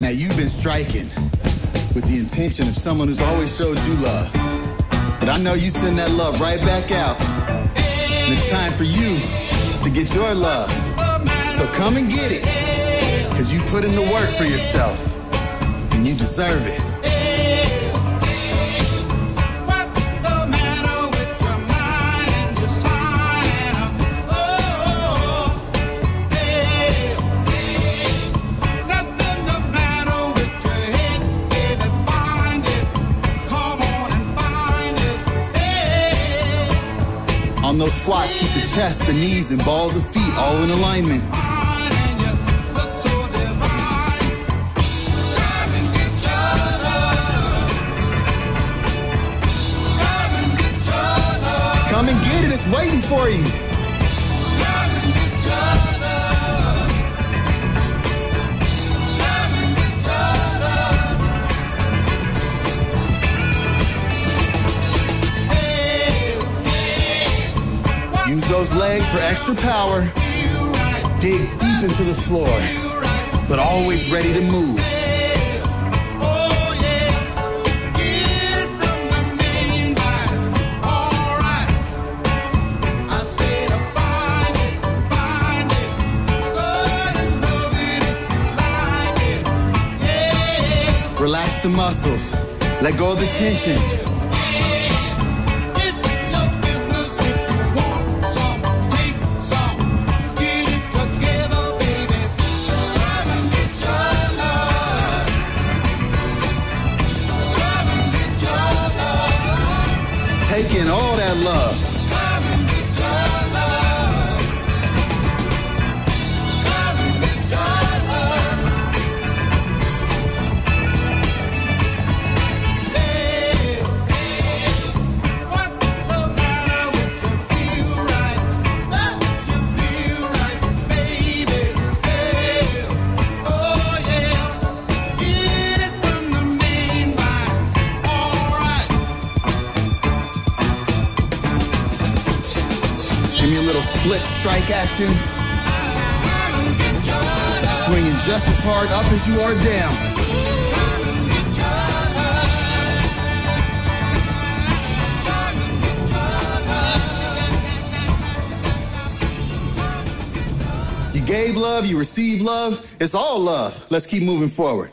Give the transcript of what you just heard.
Now you've been striking with the intention of someone who's always showed you love. But I know you send that love right back out. And it's time for you to get your love. So come and get it. Cause you put in the work for yourself. And you deserve it. On those squats, keep the chest, the knees, and balls of feet all in alignment. Come and get it, it's waiting for you. Those legs for extra power. Dig deep into the floor, but always ready to move. Relax the muscles. Let go of the tension. Take in all that love. Little split strike action. Swinging just as hard up as you are down. You gave love, you receive love. It's all love. Let's keep moving forward.